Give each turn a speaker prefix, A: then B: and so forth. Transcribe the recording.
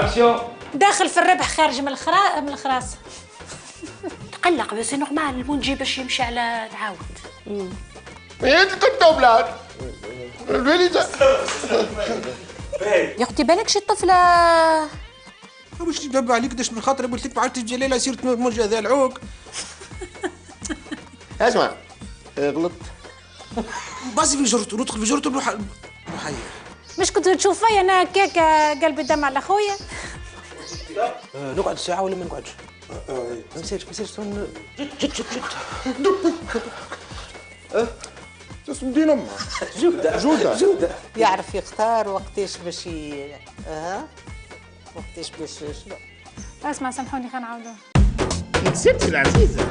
A: اكسيون
B: داخل في الربح خارج من الخرا من الخراس.
C: تقلق بس نورمال المنجي باش يمشي على العاود
D: إيه أنت كنتوا بلاد. الوليدة
B: يا أختي بالك شي طفلة؟
E: باش تدب عليك داش من خاطر قلت لك بعثت الجلاله سيرت منجي هذا العوق
D: أسمع. إيه، غلطت.
E: باسي في جرته ندخل في جرته نروح نروح هيا.
B: مش كنت تشوف فيا أنا هكاك قلبي دم على خويا
E: آه، نقعد ساعة ولا ما نقعدش؟ ما نسيتش ما نسيتش جد جد جد
D: اسم دين أمك
E: جودة
D: جودة.
E: جودة
F: يعرف يختار وقتاش باش ي... ها وقتاش باش شنو؟
B: أسمع سامحوني خلينا نعاودوا
D: ستي العزيزة.